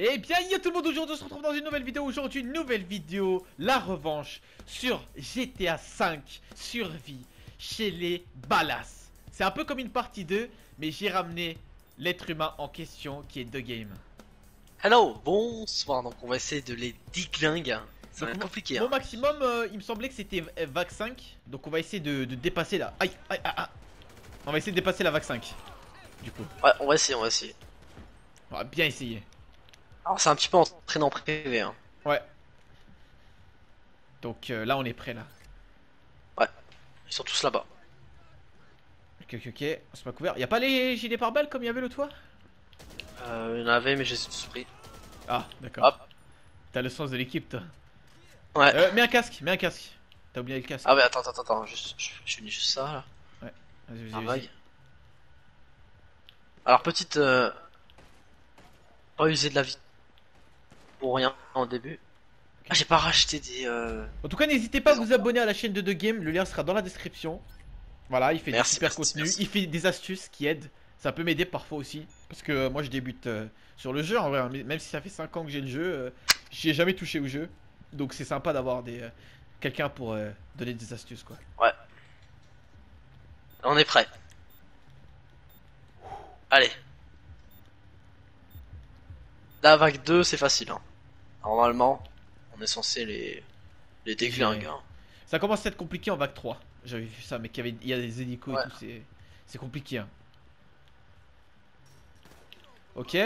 Eh bien, yo tout le monde, aujourd'hui on se retrouve dans une nouvelle vidéo. Aujourd'hui, une nouvelle vidéo, la revanche sur GTA 5 survie chez les Balas. C'est un peu comme une partie 2, mais j'ai ramené l'être humain en question qui est The Game. Hello, bonsoir, donc on va essayer de les diglinguer. Ça va être compliqué. Mon Hein. maximum, euh, il me semblait que c'était euh, VAC 5, donc on va essayer de, de dépasser la... Aïe, aïe, aïe, aïe. On va essayer de dépasser la VAC 5, du coup. Ouais, on va essayer, on va essayer. On va bien essayer. Alors c'est un petit peu entraînant privé. Hein. Ouais. Donc euh, là, on est prêt, là. Ils sont tous là-bas. Ok, ok, ok, on se met couvert. Y'a pas les gilets pare-balles comme il y avait l'autre fois Euh, il y en avait, mais je les ai tous pris. Ah, d'accord. T'as le sens de l'équipe, toi. Ouais. Euh, mets un casque, mets un casque. T'as oublié le casque. Ah ouais, attends, attends, attends, juste, je, venu juste ça là. Vas-y, Un vas-y, vas-y. Alors petite, euh... pas user de la vie pour rien en début. Ah j'ai pas racheté des. Euh... En tout cas, n'hésitez pas à vous abonner à la chaîne de The Game. Le lien sera dans la description. Voilà, il fait Merci, du super merci, contenu. merci. Il fait des astuces qui aident. Ça peut m'aider parfois aussi. Parce que euh, moi, je débute euh, sur le jeu en vrai. hein. Même si ça fait 5 ans que j'ai le jeu, euh, j'y ai jamais touché au jeu. Donc, c'est sympa d'avoir des euh, quelqu'un pour donner des astuces, quoi. On est prêt. Allez. La vague 2 c'est facile. Hein. Normalement, on est censé les les déglinguer. Hein. Ça commence à être compliqué en vague 3. J'avais vu ça, mais qu'il y, avait... il y a des hélicos Ouais. et tout, c'est... compliqué. Hein. Ok.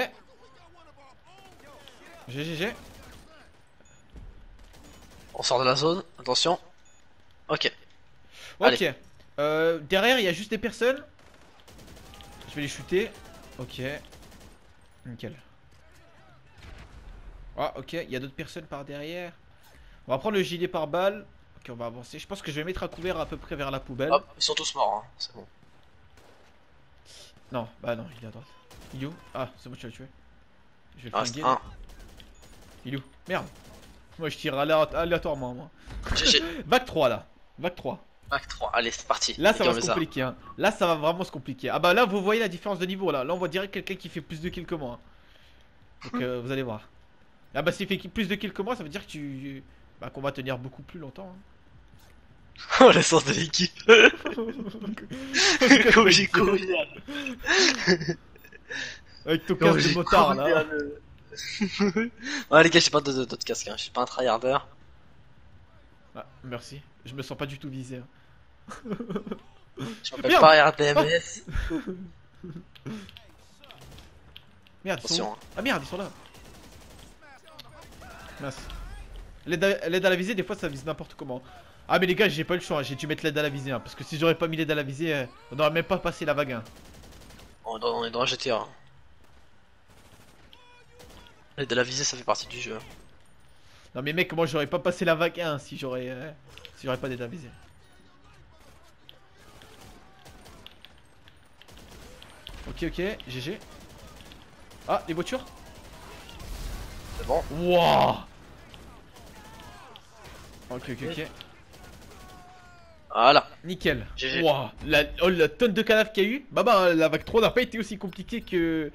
GGG. On sort de la zone. Attention. Ok. Ok. Euh, derrière, il y a juste des personnes. Je vais les shooter. Ok. Nickel. Ah, ok. Il y a d'autres personnes par derrière. On va prendre le gilet par balle. Ok, on va avancer. Je pense que je vais mettre à couvert à peu près vers la poubelle. Hop, ils sont tous morts. Hein. C'est bon. Non, bah non, il est à droite. Il est où? Ah, c'est bon, tu l'as tué. Je vais le flinguer. un. Il est où? Merde. Moi, je tire aléa- aléatoirement, moi. Vague 3, là. Vague 3. Vague 3. Allez, c'est parti. Là, ça va se compliquer. Hein. Là, ça va vraiment se compliquer. Ah bah là, vous voyez la différence de niveau, là. Là, on voit direct quelqu'un qui fait plus de kills que moi. hein. Donc, euh, vous allez voir. Ah bah, s'il fait plus de kills que moi, ça veut dire que tu... Bah, qu'on va tenir beaucoup plus longtemps. hein. Oh, l'essence de l'équipe. Comme j'ai couru. Avec ton casque de motard, là. le- ouais, les gars, j'ai pas d'autres casques. Hein. Je suis pas un tryharder. Ah, merci. Je me sens pas du tout visé. hein. Je m'appelle pas RDMS. Merde, ils sont hein. Ah merde, ils sont là. Mince. L'aide à, l'aide à la visée, des fois ça vise n'importe comment. Ah mais les gars, j'ai pas eu le choix, hein, j'ai dû mettre l'aide à la visée. hein, parce que si j'aurais pas mis l'aide à la visée, euh, on aurait même pas passé la vague. hein. On est dans, on est dans un GTA. hein. Et de la visée, ça fait partie du jeu. Non mais mec, moi j'aurais pas passé la vague 1 si j'aurais euh, si j'aurais pas d'aide à la visée. Ok ok, GG. Ah, les voitures? C'est bon. Wouah Ok ok ok. Voilà. Nickel. GG. Wouah, la, oh, la tonne de cadavres qu'il y a eu. Bah bah la vague 3 n'a pas été aussi compliquée que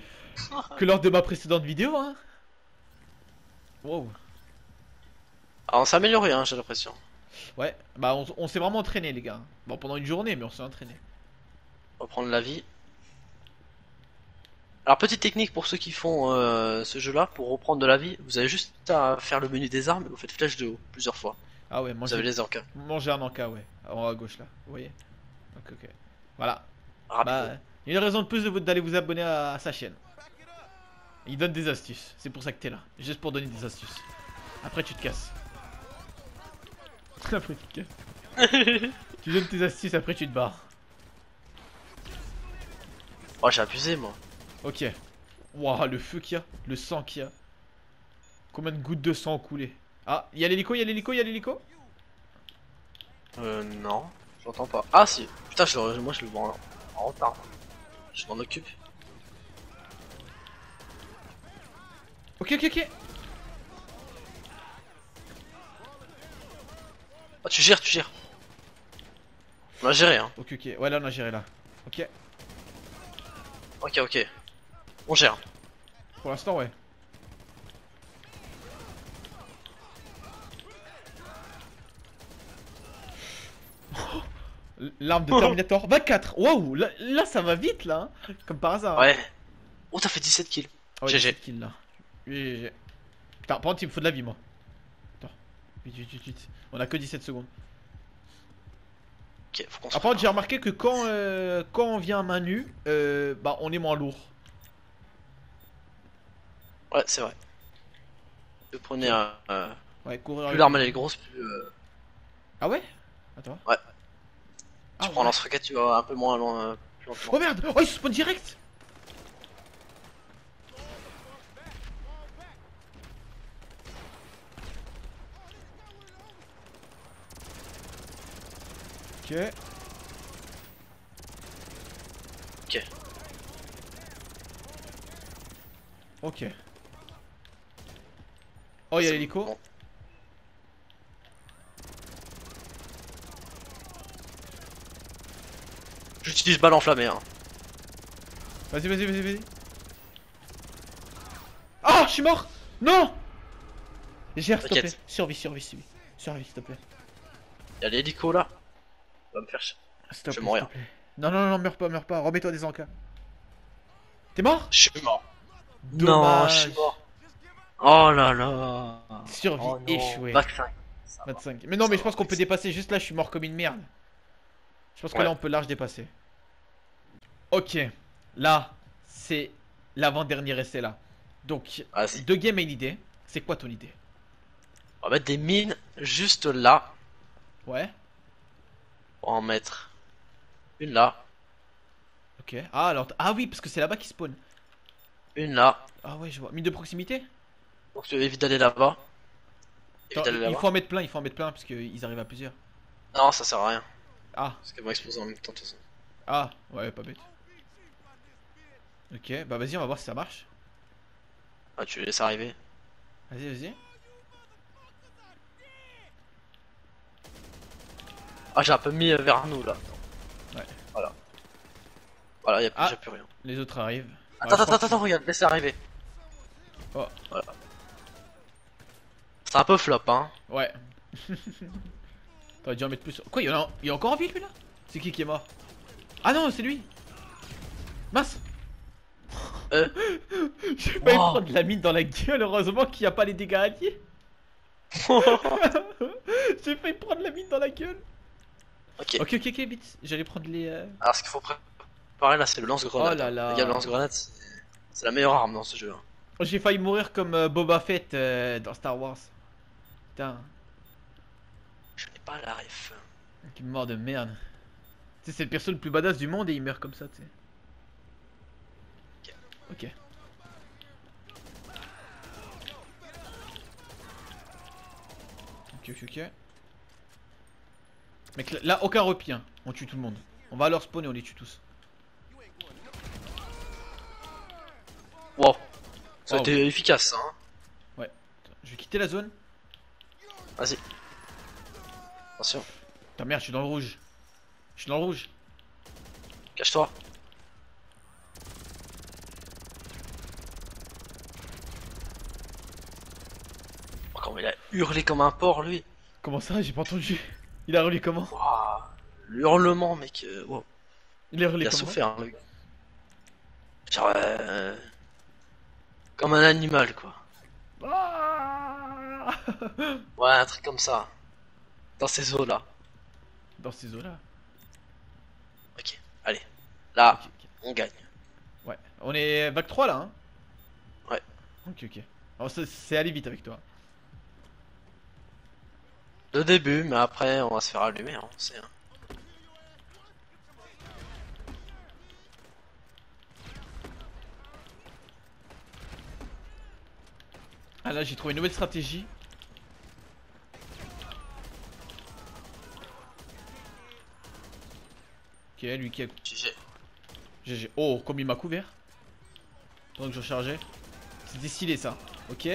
que lors de ma précédente vidéo hein. Wow. Alors, on s'est amélioré, hein, j'ai l'impression. Ouais, bah on, on s'est vraiment entraîné les gars. Bon pendant une journée mais on s'est entraîné. Reprendre la vie. Alors, petite technique pour ceux qui font euh, ce jeu-là, pour reprendre de la vie, vous avez juste à faire le menu des armes et vous faites flèche de haut plusieurs fois. Ah ouais, Vous manger, avez les encas. manger un encas ouais. En haut à gauche là, vous voyez. Ok ok. Voilà. Bah, il y a une raison de plus de vous- d'aller vous abonner à, à sa chaîne. Il donne des astuces. C'est pour ça que t'es là. Juste pour donner des astuces. Après tu te casses. Après tu te casses. tu donnes tes astuces, après tu te barres. Oh, j'ai abusé, moi. Ok. Waouh, le feu qu'il y a. Le sang qu'il y a. Combien de gouttes de sang ont coulé Ah, il y a l'hélico, il y a l'hélico, il y a l'hélico? Euh, non. J'entends pas. Ah, si. Putain, je le- moi, je le vois en, en retard. Je m'en occupe. Ok, ok, ok. Ah, tu gères, tu gères. On a géré, hein. Ok, ok. Ouais, là on a géré là. Ok. Ok, ok. On gère. Pour l'instant, ouais. L'arme de Terminator. 24 Waouh là, là, ça va vite, là hein. Comme par hasard. Ouais. Oh, t'as fait 17 kills. Ah ouais, GG. 17 kills, là. GG. Putain, par contre, il me faut de la vie, moi. Attends. Vite, vite, vite, vite. On a que 17 secondes. Ok, faut qu'on se Par contre, j'ai remarqué que quand, euh, quand on vient à main nue, euh, bah, on est moins lourd. Ouais, c'est vrai. Vous prenez un. euh, Ouais, courir plus avec- l'arme elle est grosse, plus. euh, Ah ouais? Attends. Ouais. Ah tu prends ouais. lance-roquette, tu vas un peu moins loin. euh. Oh merde Oh, il se spawn direct Ok. Ok. Ok. Oh, il y a C'est l'hélico. bon. J'utilise balle enflammée. Hein. Vas-y, vas-y, vas-y, vas-y. Ah, je suis mort Non Gère, s'il te plaît. T'inquiète. Survie, survie, survie. Survie, s'il te plaît. Y'a l'hélico là. Va me faire chier. S'il te Je vais mourir. Non, non, non, meurs pas, meurs pas. Remets-toi des encas. T'es mort? Je suis mort. Non, je suis mort. Oh là là. Survie Oh échouée. Bac 5. Ça va. 25. Mais non, Ça mais je pense qu'on peut dépasser. Juste là, je suis mort comme une merde. Je pense que là, on peut large dépasser. Ok. Là, c'est l'avant-dernier essai là. Donc, Vas-y. deux games et une idée. C'est quoi ton idée? On va mettre des mines juste là. Ouais. On va en mettre une là. Ok. Ah, alors. Ah oui, parce que c'est là-bas qui spawn. Une là. Ah ouais, je vois. Mine de proximité? Donc tu évites d'aller là-bas? Il faut en mettre plein, il faut en mettre plein parce qu'ils arrivent à plusieurs. Non, ça sert à rien. Ah, Parce qu'elles vont exploser en même temps de toute façon. ah, ouais, pas bête. Ok, bah vas-y, on va voir si ça marche. Ah, tu les laisses arriver. Vas-y, vas-y. Ah, j'ai un peu mis euh, vers nous là. Ouais. Voilà. Voilà, y'a Ah. plus rien. Les autres arrivent. Attends, Ouais, attends, pense attends, regarde, laisse arriver. Oh. Voilà. C'est un peu flop, hein. Ouais. T'aurais dû en mettre plus. Quoi, il y, en a... il y a encore en vie lui là? C'est qui qui est mort? Ah non, c'est lui Mince Euh. J'ai failli Wow. prendre la mine dans la gueule, heureusement qu'il n'y a pas les dégâts alliés. J'ai failli prendre la mine dans la gueule. ok. Ok, ok, ok, vite. J'allais prendre les. euh, Alors, ce qu'il faut préparer là, c'est le lance-grenade. Oh là là. Les gars, le lance-grenade, c'est la meilleure arme dans ce jeu. hein. J'ai failli mourir comme euh, Boba Fett euh, dans Star Wars. Putain, Je n'ai pas la ref. quelle mort de merde. Tu sais, c'est le perso le plus badass du monde et il meurt comme ça, tu sais. Ok. Ok, ok, ok. Mec, là, là, aucun repli, hein. On tue tout le monde. On va leur spawn et on les tue tous. Wow. Ça a été efficace, hein. Je vais quitter la zone. Vas-y. Attention, Putain, merde, je suis dans le rouge. Je suis dans le rouge. cache-toi. Oh, comment il a hurlé comme un porc, lui. Comment ça J'ai pas entendu. Il a hurlé comment mec. euh, wow. Il a hurlé Il a comment souffert, hein, le gars. Genre, euh, Comme un animal, quoi. Ah Ouais, un truc comme ça. Dans ces eaux-là. Dans ces eaux-là. Ok, allez. Là, on gagne. Ouais. On est vague 3 là, hein? Ouais. Ok, ok. Alors, c'est- c'est aller vite avec toi. Le début, mais après, on va se faire allumer, hein, on sait. hein. Ah là, j'ai trouvé une nouvelle stratégie. Ok, lui qui a... GG. GG. Oh, comme il m'a couvert. Donc je rechargeais. C'était stylé ça. Ok.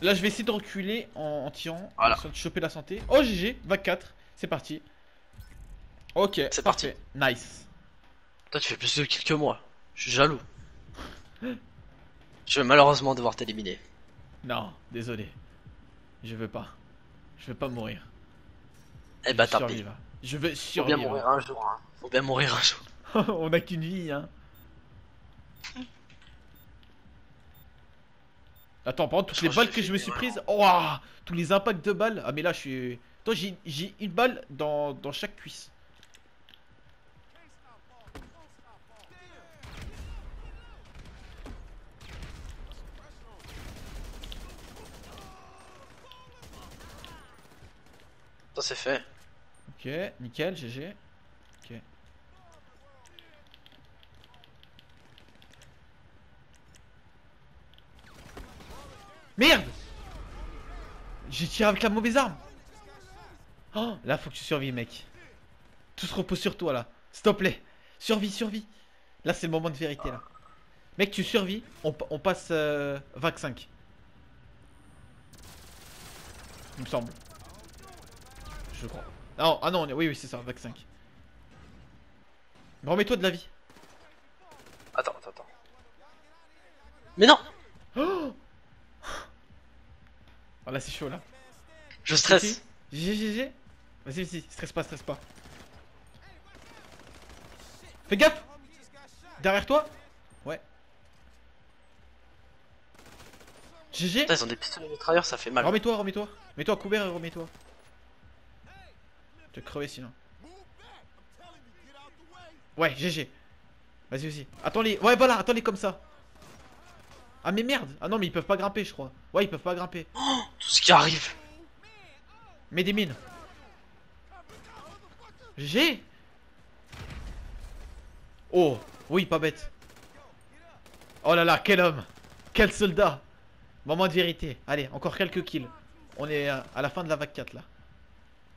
Là, je vais essayer de reculer en, en tirant. Voilà. de choper la santé. Oh, GG. Vague 4. C'est parti. Ok. C'est parfait. Nice. Toi, tu fais plus de kills que moi. Je suis jaloux. Je vais malheureusement devoir t'éliminer. Non, désolé. Je veux pas. Je veux pas mourir. Eh bah Je tant pis. survivre. Je veux Faut bien survivre. mourir un jour. Hein. Faut bien mourir un jour. On a qu'une vie, hein. Attends, par contre, toutes Je les que balles que je me suis prises. Ouah Tous les impacts de balles. Ah, mais là, je suis. Attends, j'ai j'ai une balle dans, dans chaque cuisse. Ça c'est fait. Ok, nickel, GG. Ok. Merde J'ai tiré avec la mauvaise arme Oh, là faut que tu survives mec. Tout se repose sur toi là. S'il te plaît. Survis, survis. Là c'est le moment de vérité là. Mec tu survis, on, pa- on passe euh, 5. Il me semble. Je crois. Non, ah non, oui, oui, c'est ça, vac 5. Remets-toi de la vie. Attends, attends, attends. Mais non Oh Oh, là c'est chaud là. Je stresse. GG, GG. Vas-y, vas-y, stresse pas, stresse pas. Fais gaffe Derrière toi Ouais. GG Putain, ils ont des pistolets mitrailleurs, ça fait mal. Remets-toi, remets-toi. Mets-toi à couvert et remets-toi. Tu vas crever sinon. Ouais, GG. Vas-y, vas-y. Attends-les. Ouais, voilà, attends-les comme ça. Ah, mais merde. Ah non, mais ils peuvent pas grimper, je crois. Ouais, ils peuvent pas grimper. Tout ce qui arrive. Mets des mines. GG. Oh, oui, pas bête. Oh là là, quel homme. Quel soldat. Moment de vérité. Allez, encore quelques kills. On est à la fin de la vague 4 là.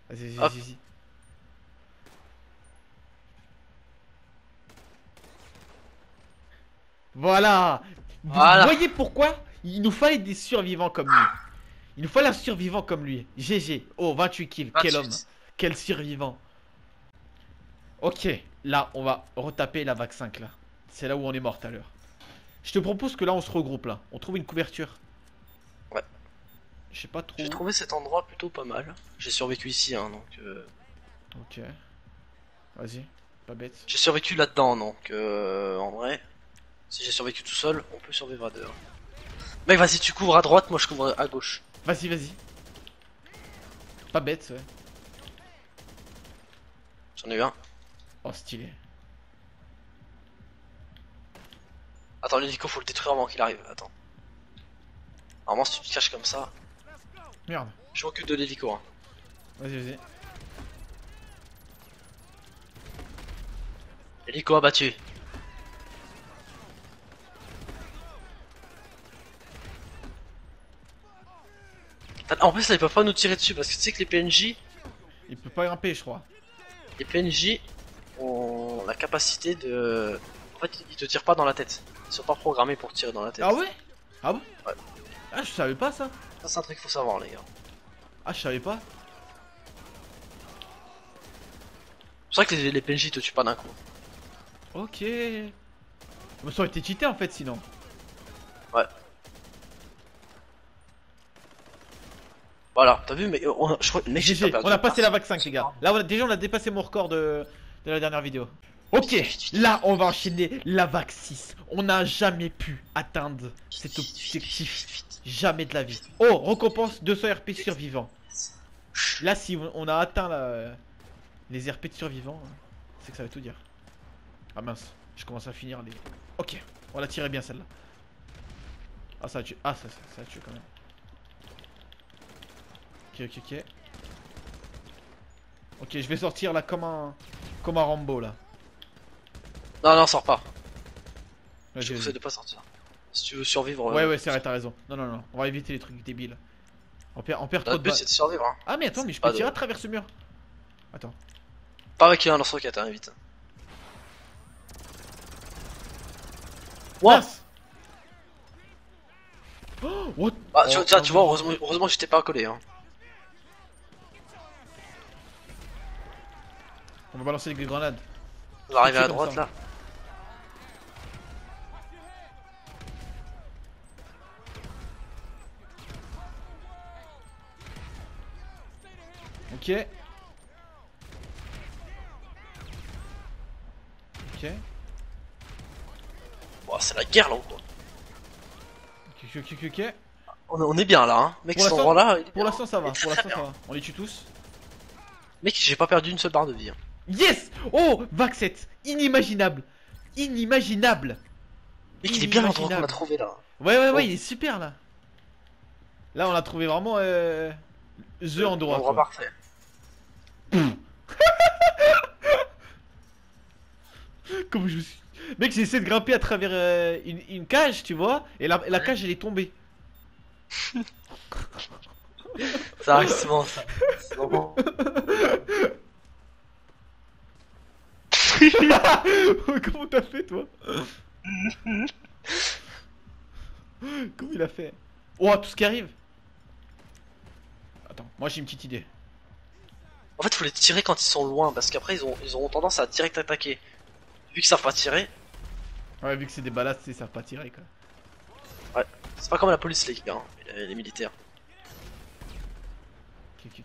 Vas-y, vas-y, vas-y. Voilà. Vous voyez pourquoi il nous fallait des survivants comme lui. Il nous fallait un survivant comme lui. GG. Oh, 28 kills. Quel 28. homme. Quel survivant. Ok, là, on va retaper la vague 5 là. C'est là où on est mort tout à l'heure. Je te propose que là, on se regroupe là. On trouve une couverture. Ouais. Je sais pas trop. J'ai trouvé cet endroit plutôt pas mal. J'ai survécu ici, hein, donc. euh, Ok. Vas-y, pas bête. J'ai survécu là-dedans, donc. euh, En vrai, si j'ai survécu tout seul, on peut survivre à deux. hein. Mec, vas-y, tu couvres à droite, moi je couvre à gauche. Vas-y, vas-y. Pas bête, ouais. J'en ai eu un. Oh, stylé. Attends, l'hélico, faut le détruire avant qu'il arrive. Attends. Normalement, si tu te caches comme ça, Merde. je m'occupe de l'hélico. Hein. Vas-y, vas-y. Hélico abattu. En plus, là, ils peuvent pas nous tirer dessus parce que tu sais que les PNJ, Il peut pas grimper, je crois. les PNJ ont la capacité de. En fait, ils te tirent pas dans la tête. Ils sont pas programmés pour tirer dans la tête. Ah ouais? Ah bon? Ouais. Ah, je savais pas ça. Ça, c'est un truc qu'il faut savoir, les gars. Ah, je savais pas. C'est vrai que les, les PNJ te tuent pas d'un coup. Ok. Mais ça aurait été cheaté en fait, sinon. Voilà, t'as vu, mais euh, on, je crois GG, on a passé la vague 5 les gars. Là on a, déjà on a dépassé mon record de, de la dernière vidéo. Ok, là on va enchaîner la vague 6. On n'a jamais pu atteindre cet objectif. Jamais de la vie. Oh, récompense 200 RP survivants. Là si on- on a atteint la- les RP de survivants, c'est que ça veut tout dire. Ah mince, je commence à finir les... Ok, on l'a tiré bien celle-là. Ah ça a tué, ah ça, ça, ça a tué quand même. Ok, ok, ok. Ok, je vais sortir là comme un, comme un Rambo là. Non, non, sors pas. Vas-y, Je te conseille de pas sortir. Si tu veux survivre. Ouais, euh, ouais, c'est vrai, t'as raison. Non, non, non, on va éviter les trucs débiles. On perd, on perd trop de but balles. c'est de survivre. Hein. Ah, mais attends, mais je peux de- tirer à travers ce mur. Attends. Pas avec un lance-roquette, hein, vite. Mince Oh, what? Bah, tu, Oh, tiens, tu vois, oh, heureusement, heureusement que j'étais pas collé. Hein. On va balancer les grenades. On va arriver à droite là. Ok. Ok. C'est la guerre là Ok, ok, ok, ok. On, est bien là, hein. Mec. Pour l'instant, ça va. Pour l'instant, ça va. On les tue tous. Mec, j'ai pas perdu une seule barre de vie. Hein. Yes Oh Vaxet Inimaginable Inimaginable Mec, il est bien l'endroit qu'on a trouvé là. Ouais, ouais, ouais, Oh. il est super là. Là, on a trouvé vraiment euh, The endroit. L'endroit quoi. parfait. Comme je suis. Mec, j'ai essayé de grimper à travers euh, une, une cage, tu vois, et la, la cage elle est tombée. Ça arrive souvent ça. Vraiment- Comment t'as fait, toi Comment il a fait Oh, tout ce qui arrive Attends, moi j'ai une petite idée. En fait, faut les tirer quand ils sont loin parce qu'après ils, ont, ils auront tendance à direct attaquer. Vu qu'ils savent pas tirer, Ouais, vu que c'est des balades, ils savent pas tirer quoi. c'est pas comme la police les gars, hein, les, militaires.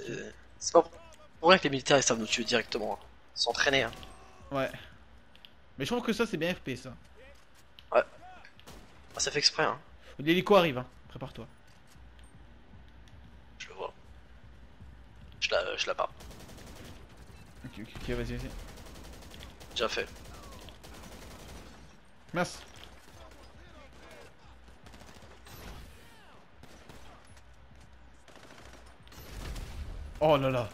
Euh, C'est pas pour rien que les militaires ils savent nous tuer directement. hein. Ils sont entraînés. Hein. Ouais. Mais je trouve que ça c'est bien FP ça. Ah, ça fait exprès, hein. L'hélico arrive, hein. Prépare-toi. je le vois. Je la, je la pas. Ok, ok, ok, vas-y, vas-y. Déjà fait. Merci. Oh là là.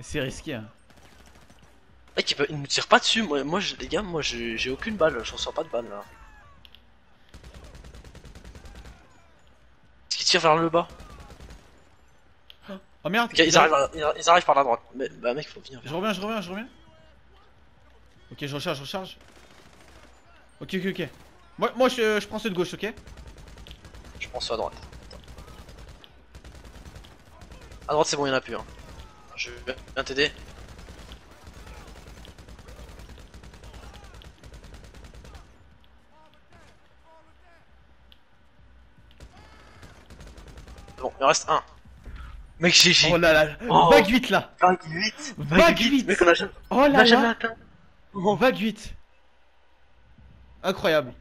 C'est risqué, hein. Mec, il, peut- il nous tire pas dessus. Moi, moi je- les gars, moi j'ai aucune balle. Je reçois pas de balle là. Est-ce qu'ils tirent vers le bas? Oh merde Ok, ils arrivent, à- ils arri- ils arrivent par la droite. Mais, bah, mec, faut venir. Je reviens, je reviens, je reviens. Ok, je recharge, je recharge. Ok, ok, ok. Moi, moi je, je prends ceux de gauche, ok? Je pense à droite. Attends. À droite, c'est bon, il y en a plus. Hein. Je viens t'aider. Il en reste un. Mec, GG. Oh là là, Oh. vague 8 là Vague 8. Vague 8 Mec, on a jamais, Oh on là a jamais là atteint. Oh, vague 8 Incroyable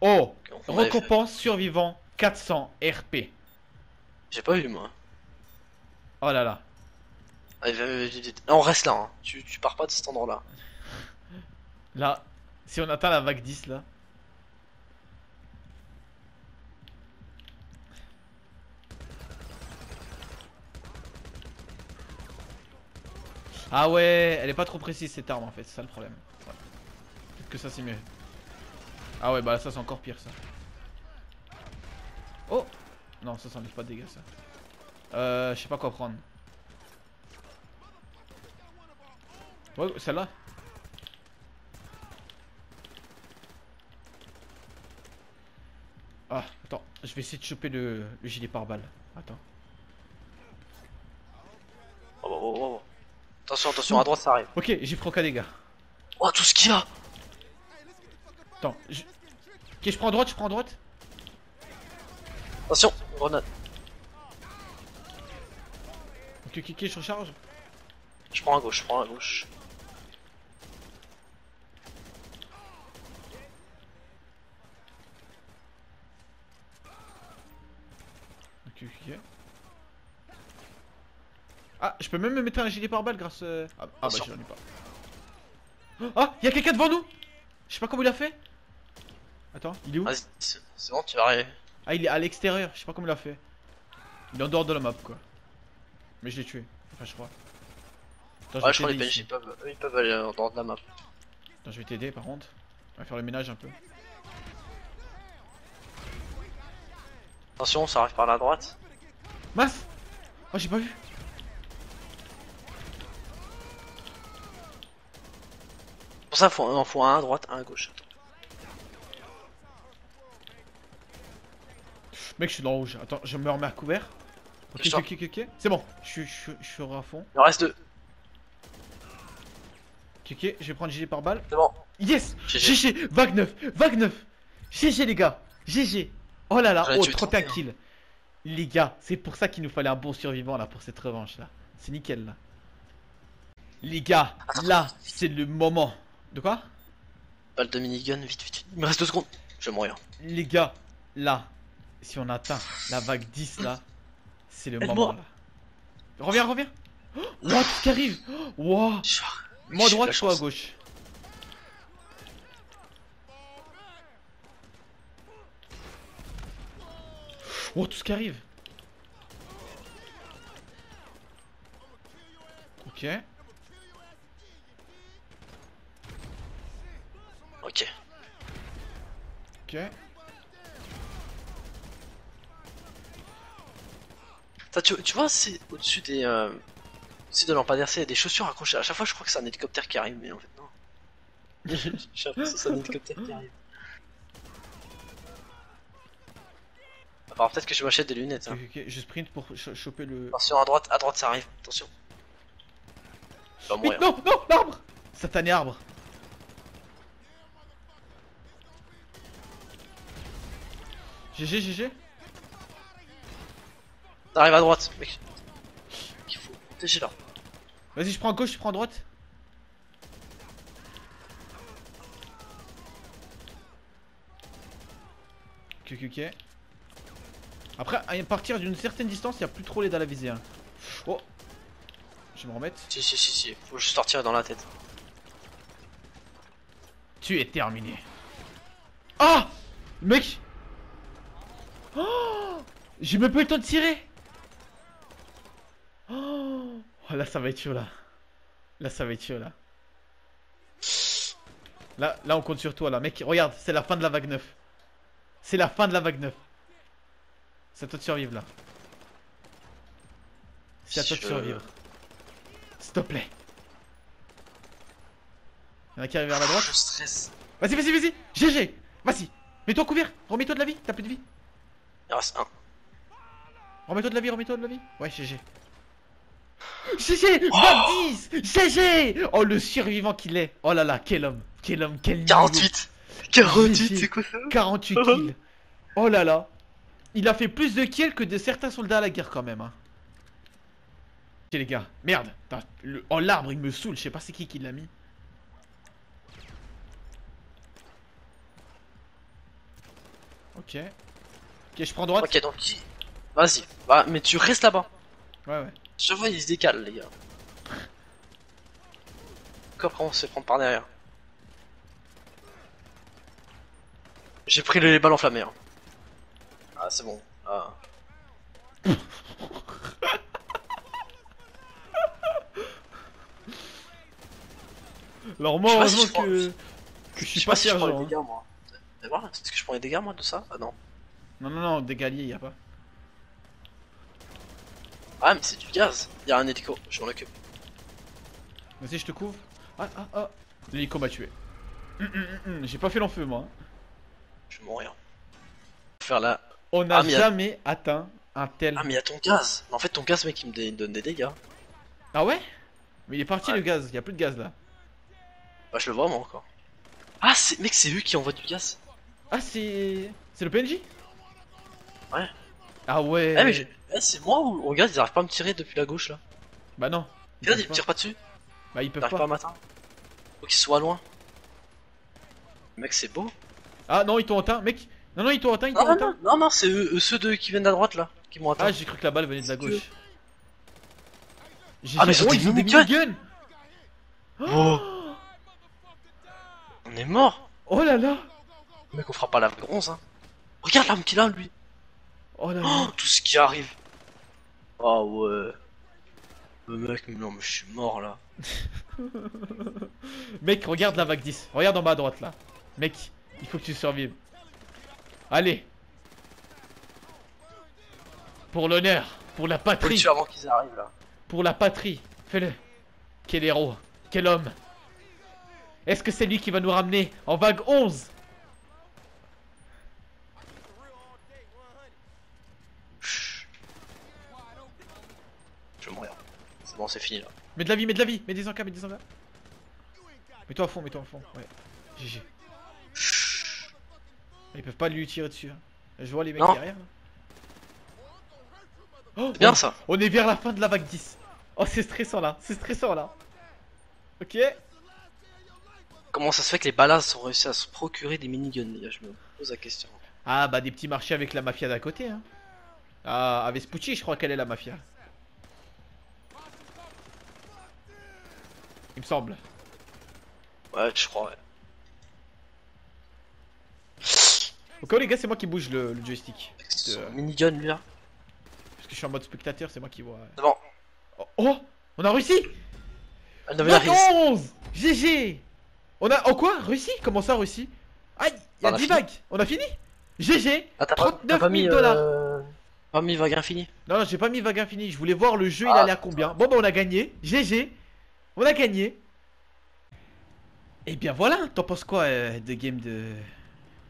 Oh On Récompense survivant 400 RP J'ai pas eu, moi. Oh là là Allez, viens, viens. On reste là, hein. tu, tu pars pas de cet endroit-là. Là, si on atteint la vague 10 là Ah ouais, elle est pas trop précise cette arme en fait, c'est ça le problème. Peut-être que ça c'est mieux. Ah ouais, bah ça c'est encore pire ça. Oh Non, ça ça enlève pas de dégâts ça. Euh, je sais pas quoi prendre. Ouais, celle-là Ah, attends, je vais essayer de choper le, le gilet pare-balles. Attends. Oh, oh, oh, oh. Attention, attention, à droite ça arrive. Ok, j'ai pris aucun dégât. Oh, tout ce qu'il y a Attends, je... Ok, je prends à droite, je prends à droite. Attention, grenade. Ok, ok, ok, je recharge. Je prends à gauche, je prends à gauche. Ah, je peux même me mettre un gilet pare-balles grâce. euh, Ah, ah bah j'en ai pas. Ah, il y a quelqu'un devant nous Je sais pas comment il a fait. Attends, il est où? Vas-y, c'est bon, tu vas arriver. Ah, il est à l'extérieur, je sais pas comment il a fait. Il est en dehors de la map quoi. Mais je l'ai tué. Enfin, je crois. Attends, Ouais, je crois que les PNJ peuvent, ils peuvent aller en dehors de la map. Attends, je vais t'aider par contre. On va faire le ménage un peu. Attention, ça arrive par la droite. Masse Oh, j'ai pas vu. Pour ça, faut, en faut un à droite, un à gauche. Mec, je suis dans le rouge. Attends, je me remets à couvert. Ok, ok, ok, ok. C'est bon, je suis, je, suis- je suis à fond. Il en reste deux. Ok, ok, je vais prendre GG par balle. C'est bon. Yes GG. GG Vague 9 Vague 9 GG les gars GG Oh là là Oh tué 31 31. kills Les gars, c'est pour ça qu'il nous fallait un bon survivant là pour cette revanche là. C'est nickel là. Les gars, là, c'est le moment. De quoi? Balle de minigun, vite, vite, vite. Il me reste deux secondes. Je vais mourir. Les gars, là, si on atteint la vague 10 là, c'est le moment là. Reviens, reviens. Oh, What qui arrive? Wow. Moi à droite, toi à gauche? Oh, tout ce qui arrive. Ok. Ok. Ça, tu, tu vois, c'est au-dessus des. Euh, au-dessus de lampadaire, il y a des chaussures accrochées. À chaque fois, je crois que c'est un hélicoptère qui arrive, mais en fait, non. J'ai l'impression que c'est un hélicoptère qui arrive. Alors, peut-être que je m'achète des lunettes. Hein. Ok, ok, Je sprint pour cho- choper le. Attention, à droite, à droite, ça arrive. Attention. Mourir. non, non, l'arbre Satané arbre. GG, GG. Ça arrive à droite, mec. Il faut protéger là. Vas-y, je prends gauche, je prends droite. Ok, ok, ok. Après, à partir d'une certaine distance, il n'y a plus trop les dalles à viser. hein. Oh Je vais me remettre. Si, si, si, si. Faut juste sortir dans la tête. Tu es terminé. Ah Mec Oh J'ai même pas eu le temps de tirer Oh Oh, Là ça va être chaud là. Là ça va être chaud là. Là, là on compte sur toi là. Mec, regarde, c'est la fin de la vague 9. C'est la fin de la vague 9. C'est à toi de survivre là. C'est à toi de survivre. S'il te plaît. Il y en a qui arrivent vers la droite. Je stresse. Vas-y, vas-y, vas-y GG Vas-y Mets-toi couvert Remets-toi de la vie T'as plus de vie Il en reste un. Remets-toi de la vie, remets-toi de la vie. Ouais, GG GG 20 GG Oh, le survivant qu'il est. Oh là là, quel homme. Quel homme, quel niveau. 48 48, GG. c'est quoi ça? 48 kills. Oh là là. Il a fait plus de kills que de certains soldats à la guerre quand même hein. Ok les gars, merde. Le... Oh l'arbre il me saoule, je sais pas c'est qui qui l'a mis. Ok Ok je prends droite Ok, donc. qui- Vas-y. Bah, mais tu restes là-bas. Ouais ouais Je vois, il se décale, les gars. Après, on se fait prendre par derrière. J'ai pris les balles enflammées. Hein. Ah, c'est bon. Ah. Alors moi si que... que je suis pas pas si je prends les sergent hein. dégâts, moi. Voir, Est-ce que je prends les dégâts, moi, de ça? Ah non. Non non non, des galiers y a pas Ah, mais c'est du gaz. Y a un hélico, je m'en occupe. Vas-y je te couvre Ah ah ah L'hélico m'a tué Hum, hum, hum, J'ai pas fait l'enfeu moi hein. Je vais mourir. Faire la. On n'a Ah, a- jamais atteint un tel Ah, mais il y a ton gaz. Mais en fait, ton gaz, mec, il me dé- donne des dégâts. Ah ouais? Mais il est parti Ouais. le gaz, y a plus de gaz là. Bah, je le vois, moi, encore. Ah, c'est... mec, c'est eux qui envoient du gaz. Ah c'est... C'est le PNJ Ouais. Ah ouais Eh, mais eh, c'est moi ou. Regarde, ils arrivent pas à me tirer depuis la gauche, là. Bah non. Ils Regarde, peuvent ils me tirent pas dessus. Bah ils Ils peuvent arrivent pas pas. à m'atteindre. Faut qu'ils soient loin. Mec, c'est beau. Ah non, ils t'ont atteint, mec. Non non, ils t'ont atteint, ils t'ont non, atteint. non, non, non, c'est eux, eux, ceux deux qui viennent à droite, là, qui m'ont atteint. Ah j'ai cru que la balle venait de la gauche. J'ai- Ah, mais j'ai- ils ont oh, des ils ont des miniguns. miniguns Oh. On est mort. Oh là là Mec, on fera pas la 11, hein. Regarde l'arme qu'il a, lui. Oh là Oh, là tout ce qui arrive. Oh, ouais. Mais mec, mais non, mais je suis mort, là. Mec, regarde la vague 10. Regarde en bas à droite là. Mec, il faut que tu survives. Allez. Pour l'honneur, pour la le patrie, avant qu'ils arrivent, là. pour la patrie. Fais-le. Quel héros, quel homme. Est-ce que c'est lui qui va nous ramener en vague 11 Chut. Je vais mourir. C'est bon, c'est fini, là. Mets de la vie, mets de la vie, mets des encas, mets des encas. Mets-toi à fond, mets-toi à fond. Ouais. GG. Ils peuvent pas lui tirer dessus. hein. Je vois les mecs Non. derrière. là. Oh, C'est bien, on- ça. On est vers la fin de la vague 10. Oh, c'est stressant là, c'est stressant là. Ok. Comment ça se fait que les balas ont réussi à se procurer des miniguns, les gars? Je me pose la question. Ah, bah des petits marchés avec la mafia d'à côté. Hein. Ah, avec Spucci, je crois qu'elle est la mafia. Il me semble. Ouais, je crois, ouais. Ok, les gars, c'est moi qui bouge le, le joystick. Son Euh. minigun, lui, là. Parce que je suis en mode spectateur, c'est moi qui vois. Devant. Oh, oh, on a réussi Elle devait la Marque 11 GG On a... Oh quoi Réussi? Comment ça réussi? Aïe On Y'a a 10 fini. vagues On a fini? GG Ah, t'as pas, 39 t'as pas 000 mis. dollars. Euh... Pas mis vague infinie Non, non, j'ai pas mis vague infinie. Je voulais voir le jeu, il Ah, allait à combien. Bon, bah, on a gagné. GG. On a gagné. Et bien voilà. T'en penses quoi euh, de game de...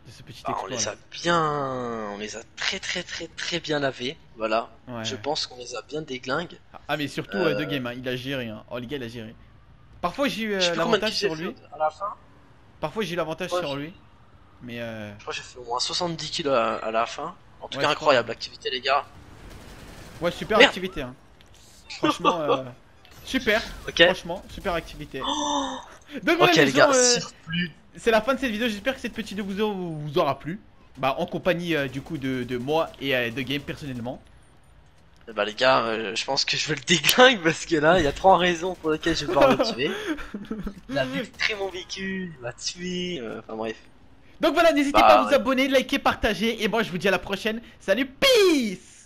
de ce petit Ah, exploit On les a bien. On les a très, très, très, très bien lavés. Voilà. Ouais. Je pense qu'on les a bien déglingues. Ah, mais surtout euh, de Euh. game. hein. Il a géré. Hein. Oh, les gars, il a géré. Parfois, j'ai eu euh, l'avantage sur lui. à la fin. Parfois, j'ai eu l'avantage Ouais, sur lui. Mais euh... Je crois que j'ai fait au moins 70 kills à, à la fin. En tout Ouais, cas, incroyable activité, les gars. Ouais, super Merde. activité. Hein. Franchement, euh, super. Franchement, super activité. Donc voilà, Ok, les, gars, euh, c'est la fin de cette vidéo. J'espère que cette petite vidéo vous, vous aura plu. Bah, en compagnie euh, du coup de, de moi et euh, de Game personnellement. Bah les gars, je pense que je vais le déglingue parce que là, il y a trois raisons pour lesquelles je vais pouvoir le tuer. Il a très mon véhicule, il m'a tué, euh, enfin bref. Donc voilà, n'hésitez Bah, pas à vous ouais. abonner, liker, partager. Et moi, je vous dis à la prochaine. Salut, peace